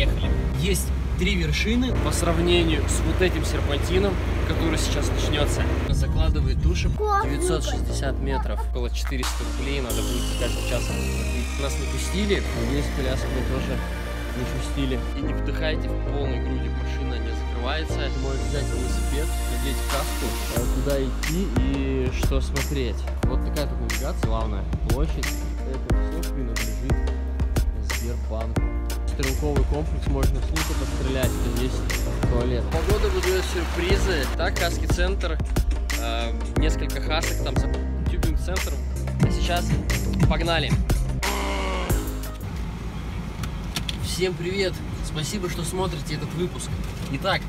поехали. Есть три вершины по сравнению с вот этим серпантином, который сейчас начнется. Закладывает души 960 метров, около 400 рублей, надо будет каждый час заплатить. Нас не пустили, здесь коляску мы тоже не пустили. И не вдыхайте в полной груди, машина не закрывается. Ты можешь взять велосипед, надеть каску, э, куда идти и что смотреть. Вот такая тут навигация, главная площадь. Это все принадлежит Сбербанку. Стрелковый комплекс, можно с лука пострелять, здесь туалет. Погода выдает сюрпризы. Так, Каски центр, э, несколько хасок, там тюбинг-центр. А сейчас погнали. Всем привет! Спасибо, что смотрите этот выпуск. Итак,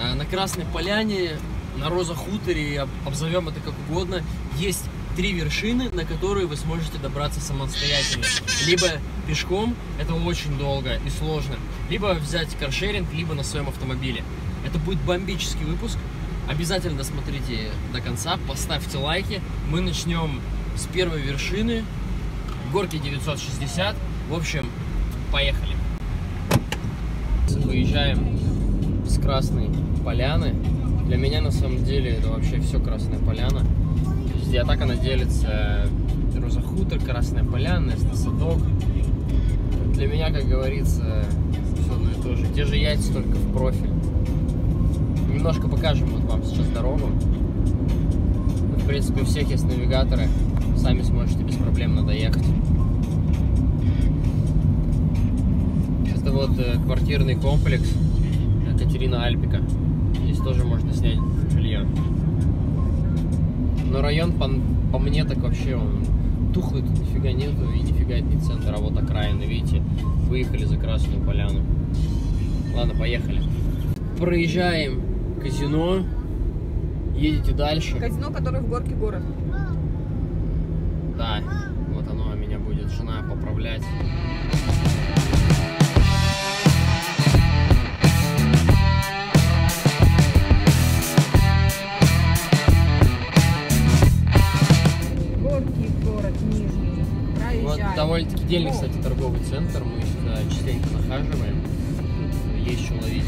э, на Красной Поляне, на Роза Хуторе, обзовем это как угодно, есть три вершины, на которые вы сможете добраться самостоятельно. Либо пешком, это очень долго и сложно, либо взять каршеринг, либо на своем автомобиле. Это будет бомбический выпуск. Обязательно досмотрите до конца, поставьте лайки. Мы начнем с первой вершины, горки 960. В общем, поехали. Выезжаем с Красной Поляны. Для меня на самом деле это вообще все Красная Поляна. Везде, а так она делится Роза Хутор, Красная Поляна, Садок. Для меня, как говорится, все одно и то же. Те же яйца, только в профиль. Немножко покажем вот вам сейчас дорогу. В принципе, у всех есть навигаторы. Сами сможете беспроблемно доехать. Это вот э, квартирный комплекс Катерина Альпика. Здесь тоже можно снять жилье. Но район, по, по мне, так вообще он тухлый, тут нифига нету, и нифига это не центр, а вот окраины, видите, выехали за Красную Поляну. Ладно, поехали. Проезжаем казино, едете дальше. Казино, которое в горке город. Да, вот оно меня будет жена поправлять. Довольно-таки дельный, О, кстати, торговый центр. Мы сюда частенько нахаживаем. Тут Есть что ловить.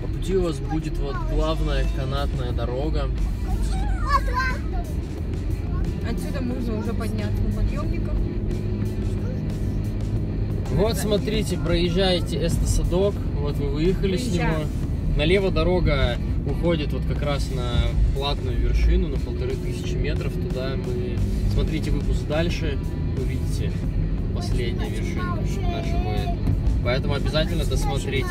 По пути у вас будет вот главная канатная дорога. Отсюда можно уже подняться на подъемниках. Вот смотрите, проезжаете Эстосадок, вот вы выехали с него. Налево дорога уходит вот как раз на платную вершину, на полторы тысячи метров. Туда мы... Смотрите выпуск дальше, увидите последняя вершина нашего этого. Поэтому обязательно досмотрите.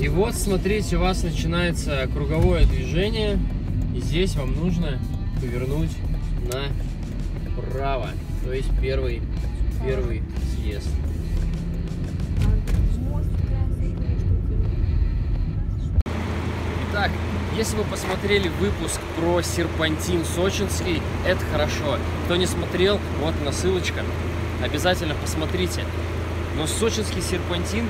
И вот, смотрите, у вас начинается круговое движение. И здесь вам нужно повернуть направо. То есть первый, первый съезд. Итак, если вы посмотрели выпуск про серпантин сочинский, это хорошо. Кто не смотрел, вот она ссылочка. Обязательно посмотрите. Но сочинский серпантин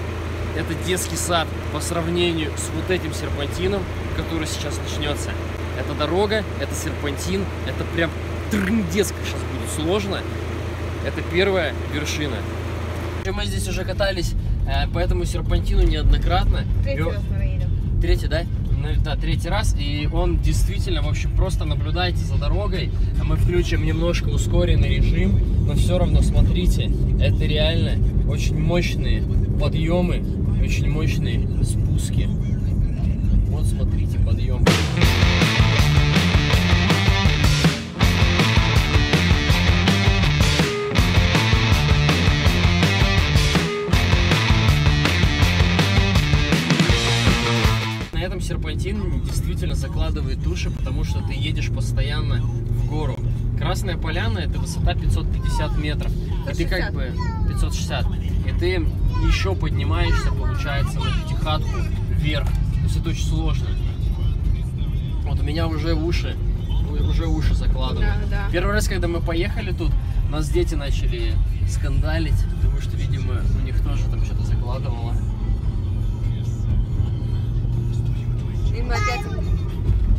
это детский сад по сравнению с вот этим серпантином, который сейчас начнется. Это дорога, это серпантин, это прям трындец, как сейчас будет сложно. Это первая вершина. Мы здесь уже катались э, по этому серпантину неоднократно. Третий раз мы едем. Третий, да? Да, третий раз, и он действительно, в общем, просто наблюдайте за дорогой, а мы включим немножко ускоренный режим, но все равно смотрите, это реально очень мощные подъемы, очень мощные спуски. Вот смотрите, подъем. Души, потому что ты едешь постоянно в гору. Красная поляна это высота 550 метров. И ты как 560. бы 560. И ты еще поднимаешься, получается, на пятихатку вверх. То есть это очень сложно. Вот у меня уже уши, уже уши закладывают. Да, да. Первый раз, когда мы поехали тут, нас дети начали скандалить, потому что, видимо, у них тоже там что-то закладывало.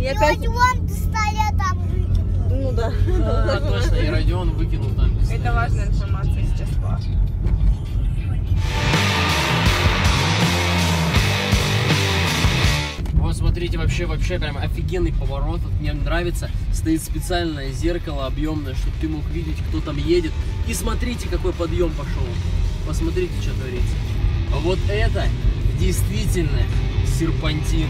И опять... И опять... вон пистолетом выкинул. Ну да. А, точно, и Родион выкинул там. Это важная информация сейчас была. Вот смотрите, вообще, вообще прям офигенный поворот. Вот мне нравится. Стоит специальное зеркало объемное, чтобы ты мог видеть, кто там едет. И смотрите, какой подъем пошел. Посмотрите, что творится. Вот это действительно серпантин.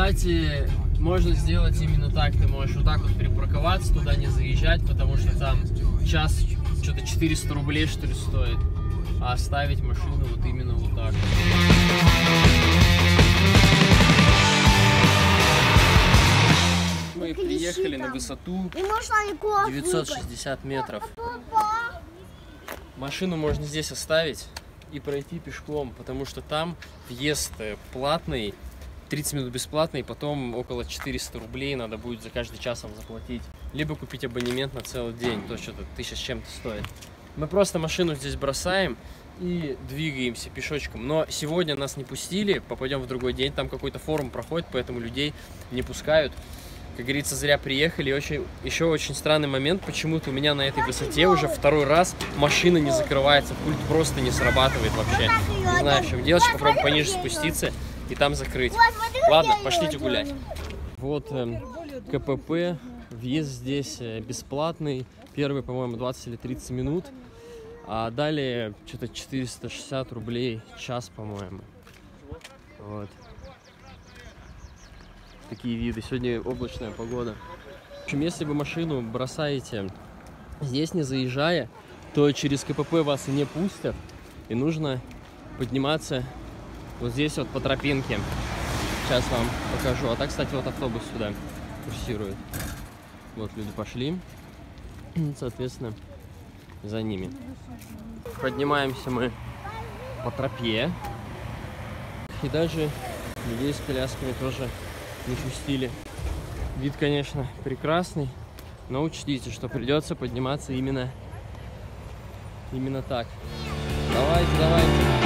Кстати, можно сделать именно так. Ты можешь вот так вот припарковаться, туда не заезжать, потому что там час что-то 400 рублей, что ли, стоит. А оставить машину вот именно вот так. Мы приехали на высоту И можно не кофе. 960 метров. Машину можно здесь оставить и пройти пешком, потому что там въезд э, платный, 30 минут бесплатный, потом около 400 рублей надо будет за каждый час вам заплатить. Либо купить абонемент на целый день, то что-то тысяча с чем-то стоит. Мы просто машину здесь бросаем и двигаемся пешочком. Но сегодня нас не пустили, попадем в другой день, там какой-то форум проходит, поэтому людей не пускают. Как говорится, зря приехали. И Очень, еще очень странный момент, почему-то у меня на этой высоте уже второй раз машина не закрывается, пульт просто не срабатывает вообще. Не знаю, в чем сейчас попробую пониже спуститься и там закрыть. Ладно, пошлите гулять. Вот эм, КПП, въезд здесь э, бесплатный. Первый, по-моему, 20 или 30 минут. А далее что-то 460 рублей час, по-моему. Вот. Такие виды. Сегодня облачная погода. В общем, если вы машину бросаете здесь, не заезжая, то через КПП вас и не пустят. И нужно подниматься вот здесь вот по тропинке. Сейчас вам покажу. А так, кстати, вот автобус сюда курсирует. Вот люди пошли. Соответственно, за ними. Поднимаемся мы по тропе. И даже людей с колясками тоже не пустили. Вид, конечно, прекрасный, но учтите, что придется подниматься именно, именно так. Давайте, давайте.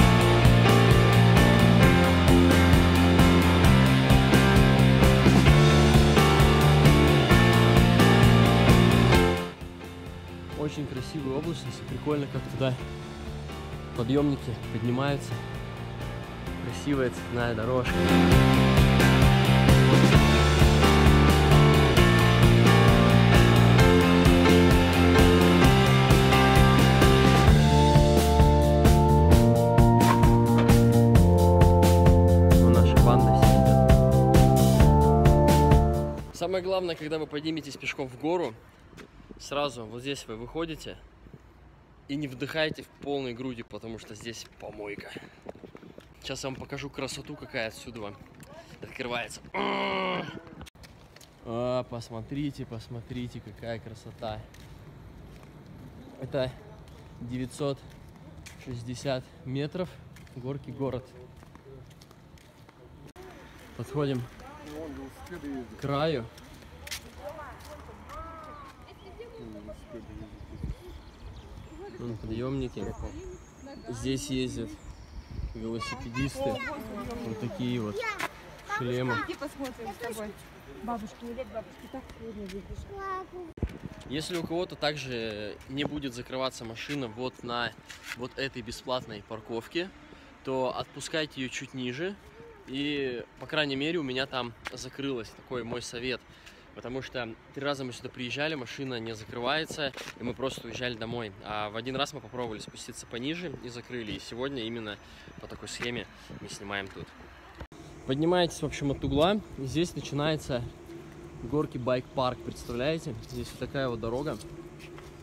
Очень красивая облачность, прикольно, как туда подъемники поднимаются. Красивая цветная дорожка. Сидит. Самое главное, когда вы подниметесь пешком в гору, сразу вот здесь вы выходите и не вдыхайте в полной груди, потому что здесь помойка. Сейчас я вам покажу красоту, какая отсюда открывается. А, посмотрите, посмотрите, какая красота. Это 960 метров, горки город. Подходим к краю. Подъемники. Здесь ездят велосипедисты. Вот такие вот шлемы. Иди посмотрим с тобой. Бабушки, нет, бабушки, так трудно видишь. Если у кого-то также не будет закрываться машина вот на вот этой бесплатной парковке, то отпускайте ее чуть ниже И, по крайней мере, у меня там закрылось. Такой мой совет. Потому что три раза мы сюда приезжали, машина не закрывается, и мы просто уезжали домой. А в один раз мы попробовали спуститься пониже и закрыли. И сегодня именно по такой схеме мы снимаем тут. Поднимаетесь, в общем, от угла. И здесь начинается горки байк-парк, представляете? Здесь вот такая вот дорога.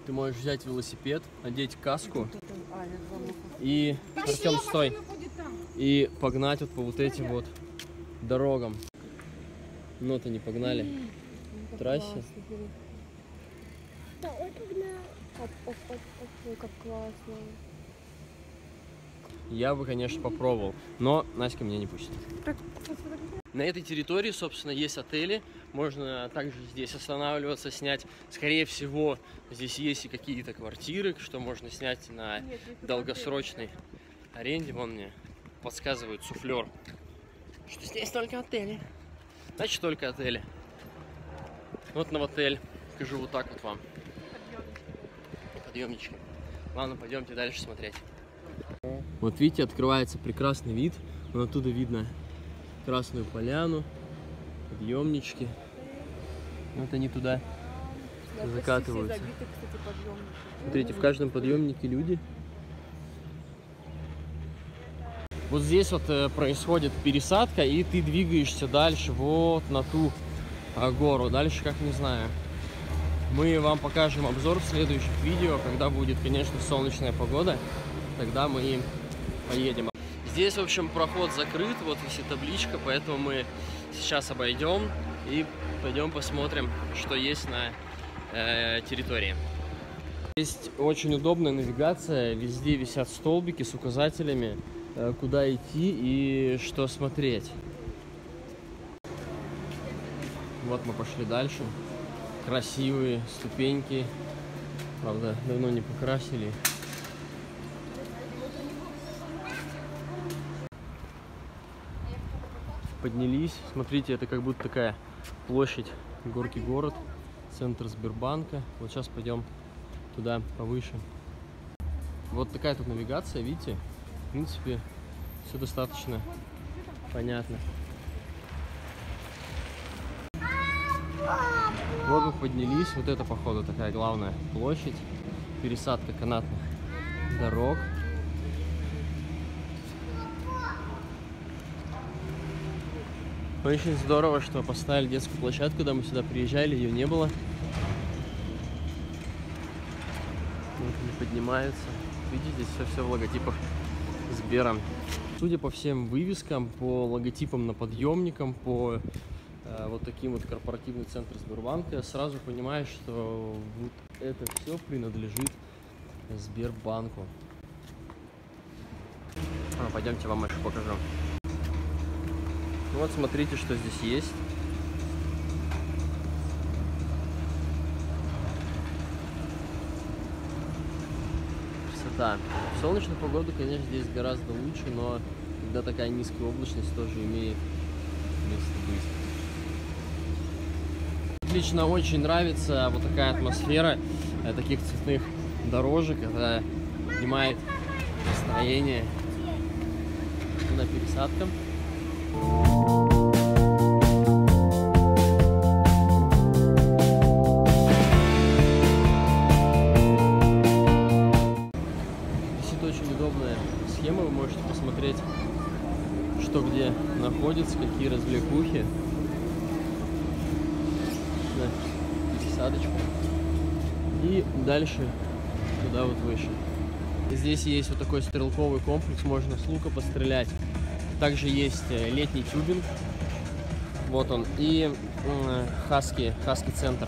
Ты можешь взять велосипед, одеть каску и... Артем, стой! И погнать вот по вот этим вот дорогам. Ну, то не погнали. Трассе. Да, ой, погнал. Оп, оп, оп, оп, как классно. Я бы, конечно, попробовал, но Наська меня не пустит. На этой территории, собственно, есть отели. Можно также здесь останавливаться, снять. Скорее всего, здесь есть и какие-то квартиры, что можно снять на долгосрочной аренде. Вон мне подсказывает суфлер, что здесь только отели. Значит, только отели. Вот на отель. Скажу вот так вот вам. Подъемнички. Ладно, пойдемте дальше смотреть. Вот видите, открывается прекрасный вид. Вон оттуда видно Красную Поляну, подъемнички. Вот они туда закатываются. Смотрите, в каждом подъемнике люди. Вот здесь вот э, происходит пересадка, и ты двигаешься дальше, вот на ту гору. Дальше, как не знаю. Мы вам покажем обзор в следующих видео, когда будет, конечно, солнечная погода. Тогда мы и поедем. Здесь, в общем, проход закрыт, вот висит табличка, поэтому мы сейчас обойдем и пойдем посмотрим, что есть на э, территории. Есть очень удобная навигация, везде висят столбики с указателями, э, куда идти и что смотреть. Вот мы пошли дальше. Красивые ступеньки. Правда, давно не покрасили. Поднялись. Смотрите, это как будто такая площадь горки город. Центр Сбербанка. Вот сейчас пойдем туда повыше. Вот такая тут навигация, видите? В принципе, все достаточно понятно. Вот мы поднялись, вот это походу такая главная площадь, пересадка канатных дорог. Очень здорово, что поставили детскую площадку, когда мы сюда приезжали, ее не было. Вот они поднимаются. Видите, здесь все-все в логотипах Сбера. Судя по всем вывескам, по логотипам на подъемникам, по вот таким вот корпоративный центр Сбербанка, сразу понимаю, что вот это все принадлежит Сбербанку. А, пойдемте вам еще покажу. Вот смотрите, что здесь есть. Красота. В солнечную погоду, конечно, здесь гораздо лучше, но когда такая низкая облачность тоже имеет место быть. Лично очень нравится вот такая атмосфера э, таких цветных дорожек. Это поднимает настроение на пересадкам. Висит очень удобная схема, вы можете посмотреть, что где находится, какие развлекухи. Да, пересадочку. И дальше туда вот выше. Здесь есть вот такой стрелковый комплекс, можно с лука пострелять. Также есть э, летний тюбинг. Вот он. И Хаски, Хаски центр.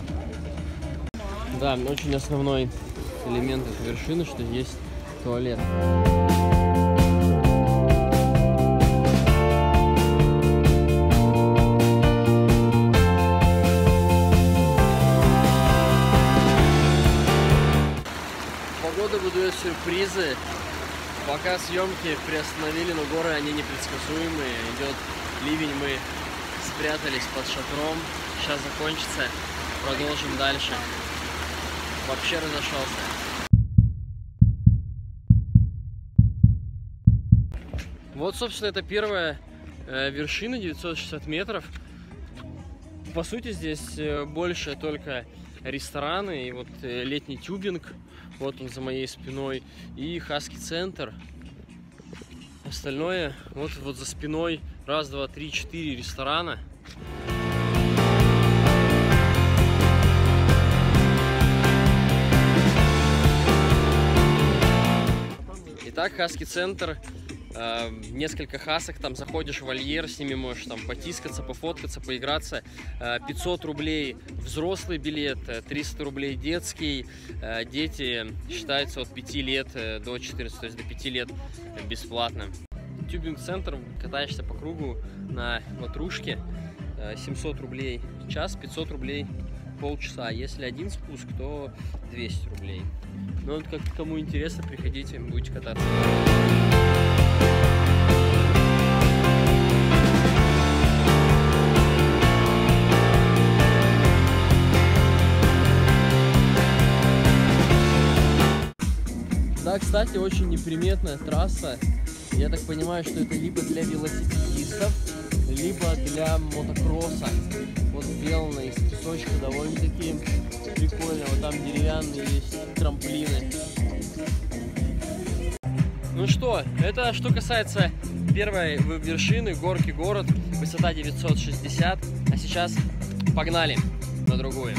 Да, очень основной элемент этой вершины, что есть туалет. Выдает сюрпризы. Пока съемки приостановили, но горы они непредсказуемые. Идет ливень, мы спрятались под шатром. Сейчас закончится, продолжим дальше. Вообще разошелся. Вот, собственно, это первая э, вершина 960 метров. По сути, здесь э, больше только рестораны и вот э, летний тюбинг, вот он за моей спиной, и Хаски центр. Остальное вот, вот за спиной раз, два, три, четыре ресторана. Итак, Хаски центр э, несколько хасок, там заходишь в вольер, с ними можешь там потискаться, пофоткаться, поиграться. Э, 500 рублей взрослый билет, э, 300 рублей детский. Э, дети считаются от 5 лет э, до 14, то есть до 5 лет бесплатно. Тюбинг-центр, катаешься по кругу на ватрушке, э, 700 рублей час, 500 рублей полчаса. Если один спуск, то 200 рублей. Ну, вот как кому интересно, приходите, будете кататься. Да, кстати, очень неприметная трасса. Я так понимаю, что это либо для велосипедистов, либо для мотокросса. Вот сделано из песочка довольно-таки прикольно. Вот там деревянные есть трамплины. Ну что, это что касается первой вершины, горки город, высота 960. А сейчас погнали на другую.